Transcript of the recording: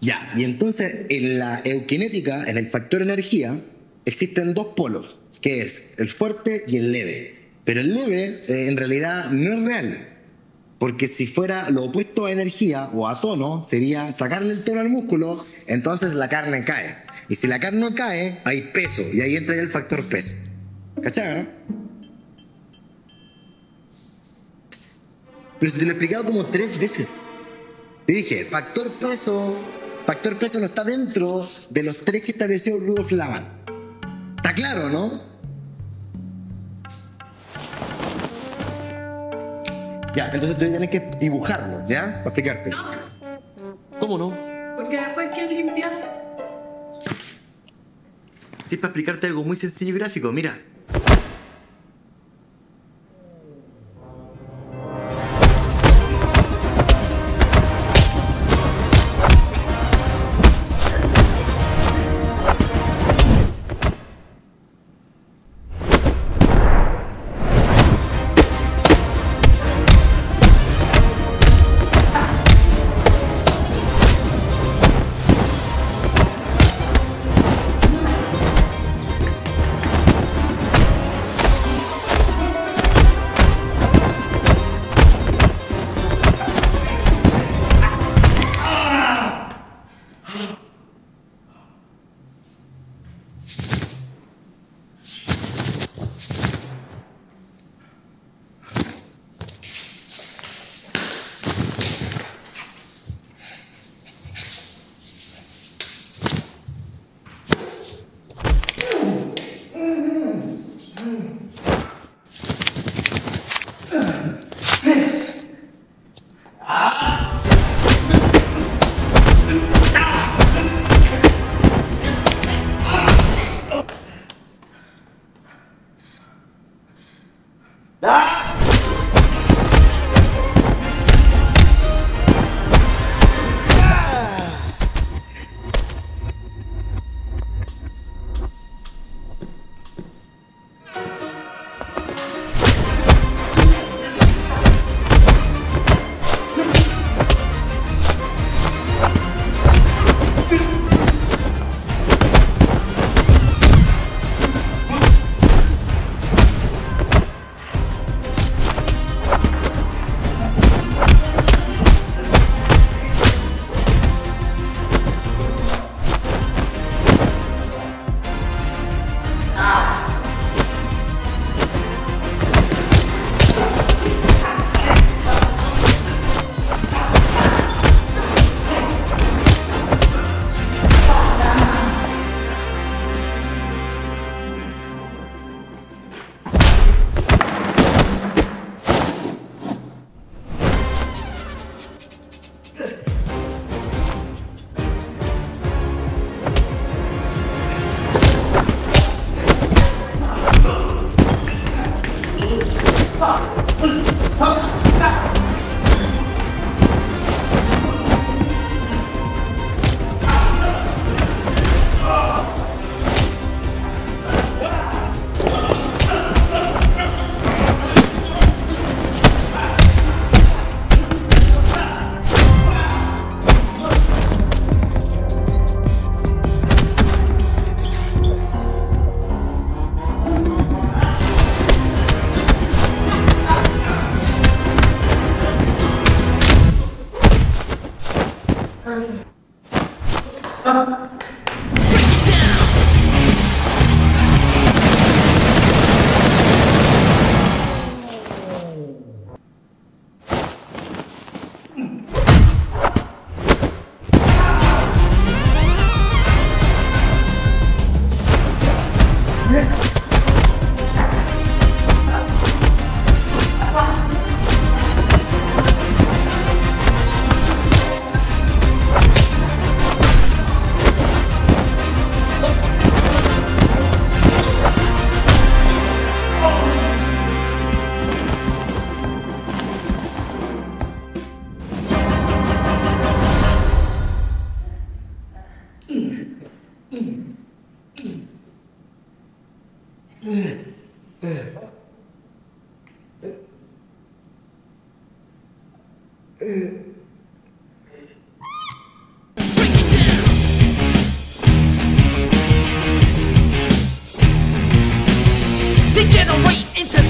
Ya, y entonces en la eukinética, en el factor energía, existen dos polos, que es el fuerte y el leve. Pero el leve eh, en realidad no es real, porque si fuera lo opuesto a energía o a tono, sería sacarle el tono al músculo, entonces la carne cae. Y si la carne no cae, hay peso, y ahí entra el factor peso. ¿Cachai, no? Pero se te lo he explicado como tres veces. Te dije, factor peso, factor peso no está dentro de los tres que estableció Rudolf Laman. Está claro, ¿no? Ya, entonces tú tienes que dibujarlo, ¿ya? Para explicarte. ¿Cómo no? Porque después hay que limpiar. Sí, para explicarte algo muy sencillo y gráfico. Mira, Um. Uh. They generate into